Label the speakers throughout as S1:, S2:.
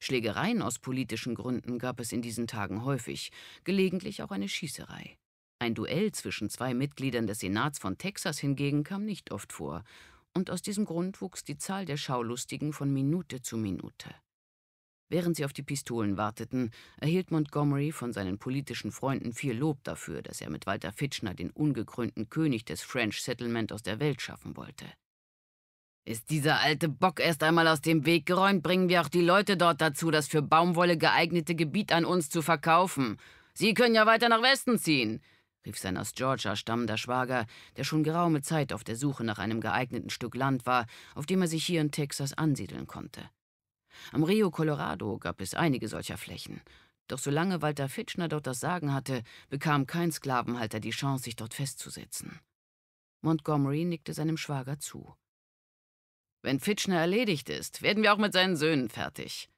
S1: Schlägereien aus politischen Gründen gab es in diesen Tagen häufig, gelegentlich auch eine Schießerei. Ein Duell zwischen zwei Mitgliedern des Senats von Texas hingegen kam nicht oft vor, und aus diesem Grund wuchs die Zahl der Schaulustigen von Minute zu Minute. Während sie auf die Pistolen warteten, erhielt Montgomery von seinen politischen Freunden viel Lob dafür, dass er mit Walter Fitchner den ungekrönten König des French Settlement aus der Welt schaffen wollte. Ist dieser alte Bock erst einmal aus dem Weg geräumt, bringen wir auch die Leute dort dazu, das für Baumwolle geeignete Gebiet an uns zu verkaufen. Sie können ja weiter nach Westen ziehen, rief sein aus Georgia stammender Schwager, der schon geraume Zeit auf der Suche nach einem geeigneten Stück Land war, auf dem er sich hier in Texas ansiedeln konnte. Am Rio Colorado gab es einige solcher Flächen. Doch solange Walter Fitchner dort das Sagen hatte, bekam kein Sklavenhalter die Chance, sich dort festzusetzen. Montgomery nickte seinem Schwager zu. Wenn Fitchner erledigt ist, werden wir auch mit seinen Söhnen fertig.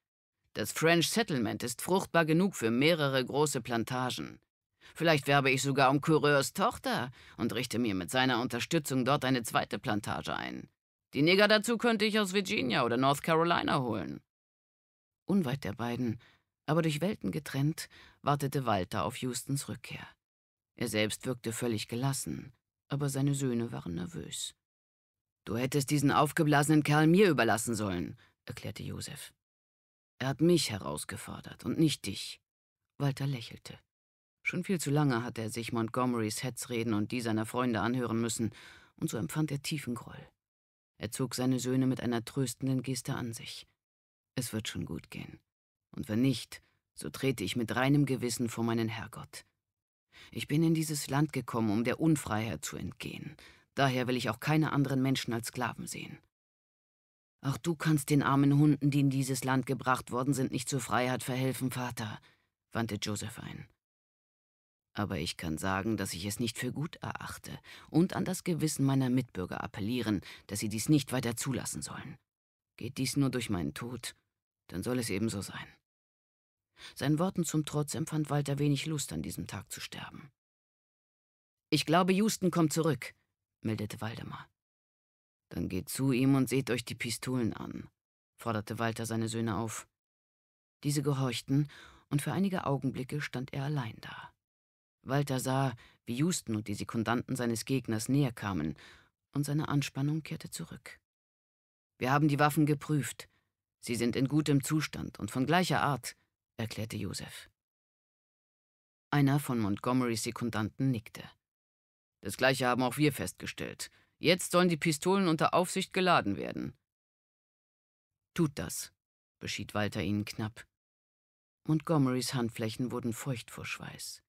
S1: Das French Settlement ist fruchtbar genug für mehrere große Plantagen. Vielleicht werbe ich sogar um Coureurs Tochter und richte mir mit seiner Unterstützung dort eine zweite Plantage ein. Die Neger dazu könnte ich aus Virginia oder North Carolina holen. Unweit der beiden, aber durch Welten getrennt, wartete Walter auf Houstons Rückkehr. Er selbst wirkte völlig gelassen, aber seine Söhne waren nervös. Du hättest diesen aufgeblasenen Kerl mir überlassen sollen, erklärte Josef. Er hat mich herausgefordert und nicht dich. Walter lächelte. Schon viel zu lange hatte er sich Montgomerys Hetzreden und die seiner Freunde anhören müssen, und so empfand er tiefen Groll. Er zog seine Söhne mit einer tröstenden Geste an sich. Es wird schon gut gehen. Und wenn nicht, so trete ich mit reinem Gewissen vor meinen Herrgott. Ich bin in dieses Land gekommen, um der Unfreiheit zu entgehen. Daher will ich auch keine anderen Menschen als Sklaven sehen. Auch du kannst den armen Hunden, die in dieses Land gebracht worden sind, nicht zur Freiheit verhelfen, Vater, wandte Joseph ein aber ich kann sagen, dass ich es nicht für gut erachte und an das Gewissen meiner Mitbürger appellieren, dass sie dies nicht weiter zulassen sollen. Geht dies nur durch meinen Tod, dann soll es ebenso sein. Seinen Worten zum Trotz empfand Walter wenig Lust, an diesem Tag zu sterben. Ich glaube, Houston kommt zurück, meldete Waldemar. Dann geht zu ihm und seht euch die Pistolen an, forderte Walter seine Söhne auf. Diese gehorchten, und für einige Augenblicke stand er allein da. Walter sah, wie Houston und die Sekundanten seines Gegners näher kamen, und seine Anspannung kehrte zurück. Wir haben die Waffen geprüft. Sie sind in gutem Zustand und von gleicher Art, erklärte Joseph. Einer von Montgomerys Sekundanten nickte. Das gleiche haben auch wir festgestellt. Jetzt sollen die Pistolen unter Aufsicht geladen werden. Tut das, beschied Walter ihnen knapp. Montgomerys Handflächen wurden feucht vor Schweiß.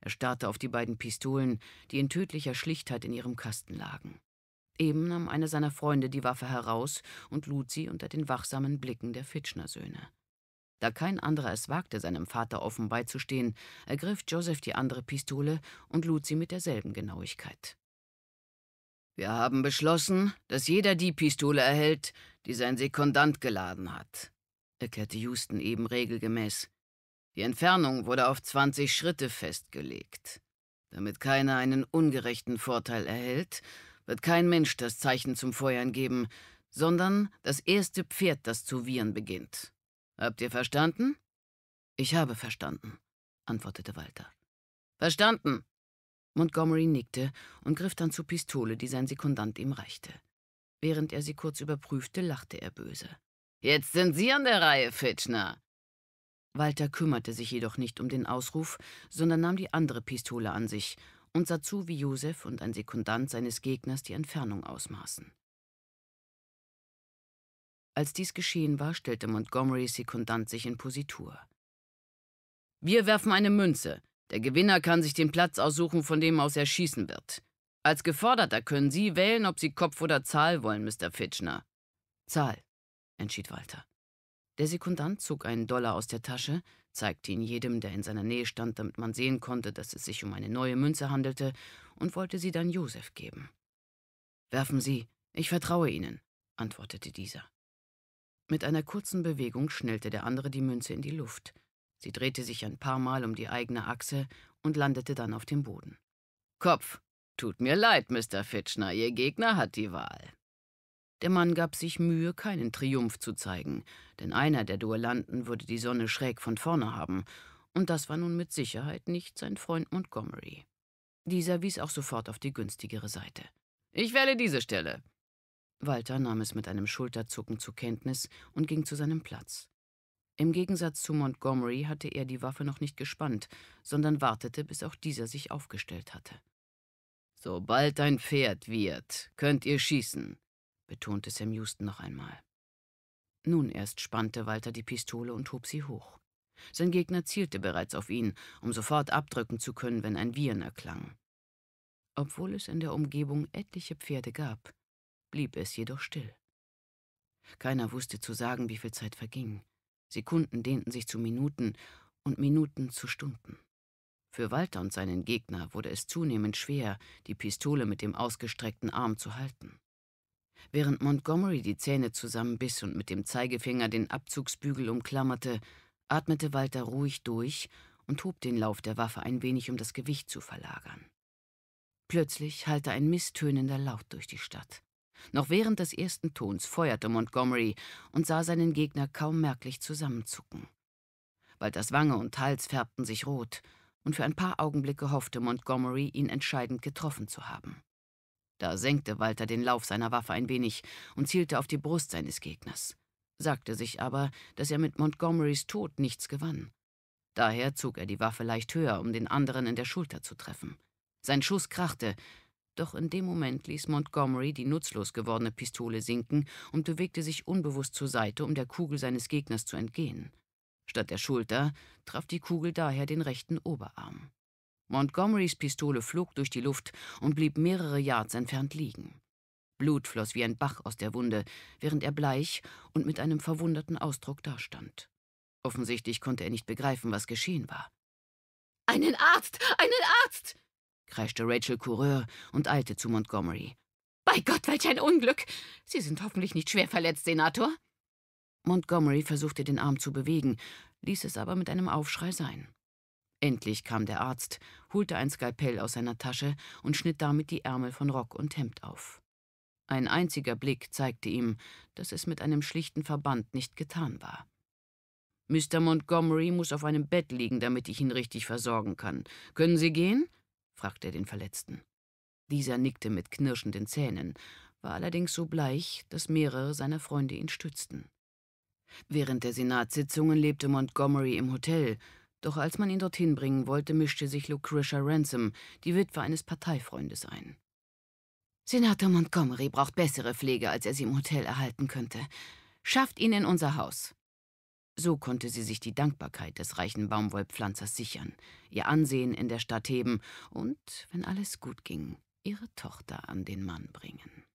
S1: Er starrte auf die beiden Pistolen, die in tödlicher Schlichtheit in ihrem Kasten lagen. Eben nahm einer seiner Freunde die Waffe heraus und lud sie unter den wachsamen Blicken der Fitchner-Söhne. Da kein anderer es wagte, seinem Vater offen beizustehen, ergriff Joseph die andere Pistole und lud sie mit derselben Genauigkeit. Wir haben beschlossen, dass jeder die Pistole erhält, die sein Sekundant geladen hat, erklärte Houston eben regelgemäß. Die Entfernung wurde auf 20 Schritte festgelegt. Damit keiner einen ungerechten Vorteil erhält, wird kein Mensch das Zeichen zum Feuern geben, sondern das erste Pferd, das zu wiehern beginnt. Habt ihr verstanden? Ich habe verstanden, antwortete Walter. Verstanden. Montgomery nickte und griff dann zur Pistole, die sein Sekundant ihm reichte. Während er sie kurz überprüfte, lachte er böse. Jetzt sind Sie an der Reihe, Fitchner. Walter kümmerte sich jedoch nicht um den Ausruf, sondern nahm die andere Pistole an sich und sah zu, wie Josef und ein Sekundant seines Gegners die Entfernung ausmaßen. Als dies geschehen war, stellte Montgomerys Sekundant sich in Positur. Wir werfen eine Münze. Der Gewinner kann sich den Platz aussuchen, von dem aus er schießen wird. Als Geforderter können Sie wählen, ob Sie Kopf oder Zahl wollen, Mr. Fitchner. Zahl, entschied Walter. Der Sekundant zog einen Dollar aus der Tasche, zeigte ihn jedem, der in seiner Nähe stand, damit man sehen konnte, dass es sich um eine neue Münze handelte, und wollte sie dann Josef geben. Werfen Sie, ich vertraue Ihnen, antwortete dieser. Mit einer kurzen Bewegung schnellte der andere die Münze in die Luft. Sie drehte sich ein paar Mal um die eigene Achse und landete dann auf dem Boden. Kopf. Tut mir leid, Mr. Fitchner, Ihr Gegner hat die Wahl. Der Mann gab sich Mühe, keinen Triumph zu zeigen, denn einer der Duellanten würde die Sonne schräg von vorne haben, und das war nun mit Sicherheit nicht sein Freund Montgomery. Dieser wies auch sofort auf die günstigere Seite. Ich wähle diese Stelle. Walter nahm es mit einem Schulterzucken zur Kenntnis und ging zu seinem Platz. Im Gegensatz zu Montgomery hatte er die Waffe noch nicht gespannt, sondern wartete, bis auch dieser sich aufgestellt hatte. Sobald ein Pferd wird, könnt ihr schießen, betonte Sam Houston noch einmal. Nun erst spannte Walter die Pistole und hob sie hoch. Sein Gegner zielte bereits auf ihn, um sofort abdrücken zu können, wenn ein Wiehern erklang. Obwohl es in der Umgebung etliche Pferde gab, blieb es jedoch still. Keiner wusste zu sagen, wie viel Zeit verging. Sekunden dehnten sich zu Minuten und Minuten zu Stunden. Für Walter und seinen Gegner wurde es zunehmend schwer, die Pistole mit dem ausgestreckten Arm zu halten. Während Montgomery die Zähne zusammenbiss und mit dem Zeigefinger den Abzugsbügel umklammerte, atmete Walter ruhig durch und hob den Lauf der Waffe ein wenig, um das Gewicht zu verlagern. Plötzlich hallte ein misstönender Laut durch die Stadt. Noch während des ersten Tons feuerte Montgomery und sah seinen Gegner kaum merklich zusammenzucken. Walters Wange und Hals färbten sich rot, und für ein paar Augenblicke hoffte Montgomery, ihn entscheidend getroffen zu haben. Da senkte Walter den Lauf seiner Waffe ein wenig und zielte auf die Brust seines Gegners, sagte sich aber, dass er mit Montgomerys Tod nichts gewann. Daher zog er die Waffe leicht höher, um den anderen in der Schulter zu treffen. Sein Schuss krachte, doch in dem Moment ließ Montgomery die nutzlos gewordene Pistole sinken und bewegte sich unbewusst zur Seite, um der Kugel seines Gegners zu entgehen. Statt der Schulter traf die Kugel daher den rechten Oberarm. Montgomerys Pistole flog durch die Luft und blieb mehrere Yards entfernt liegen. Blut floss wie ein Bach aus der Wunde, während er bleich und mit einem verwunderten Ausdruck dastand. Offensichtlich konnte er nicht begreifen, was geschehen war. Einen Arzt! Einen Arzt! Kreischte Rachel Coureur und eilte zu Montgomery. Bei Gott, welch ein Unglück! Sie sind hoffentlich nicht schwer verletzt, Senator. Montgomery versuchte den Arm zu bewegen, ließ es aber mit einem Aufschrei sein. Endlich kam der Arzt, holte ein Skalpell aus seiner Tasche und schnitt damit die Ärmel von Rock und Hemd auf. Ein einziger Blick zeigte ihm, dass es mit einem schlichten Verband nicht getan war. Mr. Montgomery muss auf einem Bett liegen, damit ich ihn richtig versorgen kann. Können Sie gehen? Fragte er den Verletzten. Dieser nickte mit knirschenden Zähnen, war allerdings so bleich, dass mehrere seiner Freunde ihn stützten. Während der Senatssitzungen lebte Montgomery im Hotel, doch als man ihn dorthin bringen wollte, mischte sich Lucretia Ransom, die Witwe eines Parteifreundes, ein. Senator Montgomery braucht bessere Pflege, als er sie im Hotel erhalten könnte. Schafft ihn in unser Haus. So konnte sie sich die Dankbarkeit des reichen Baumwollpflanzers sichern, ihr Ansehen in der Stadt heben und, wenn alles gut ging, ihre Tochter an den Mann bringen.